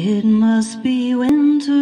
It must be winter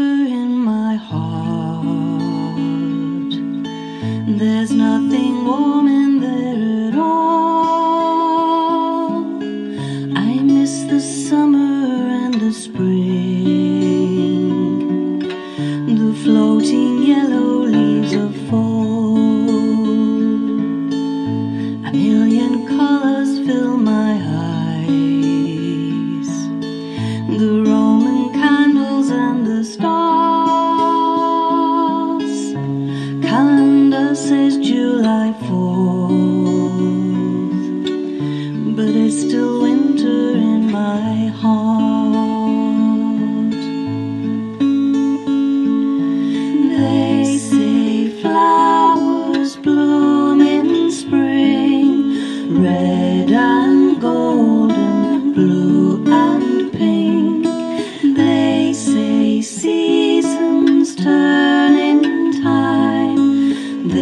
Calendar says July 4th, but it's still winter in my heart.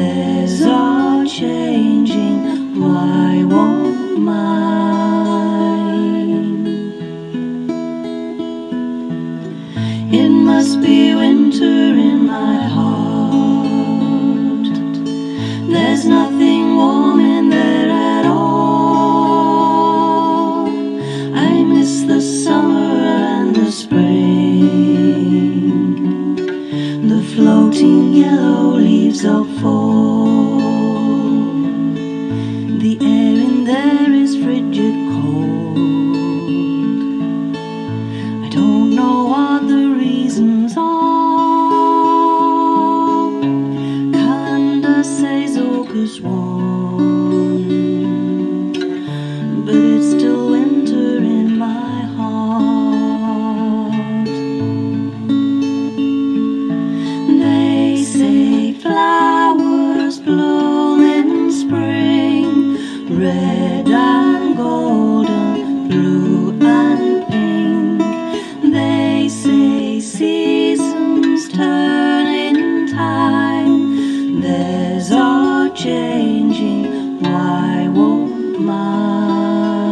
Theirs are changing, why won't mine? It must be winter in my heart. Counting yellow leaves of fall. The air in there is frigid cold. I don't know what the reasons are. Calendar says August 1 red and golden, blue and pink. They say seasons turn in time, theirs are changing, why won't mine?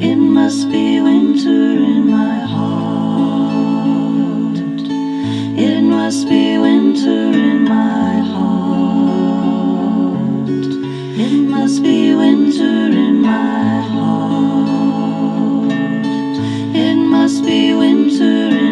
It must be winter in my heart. It must be winter in my heart. It must be winter in my heart. It must be winter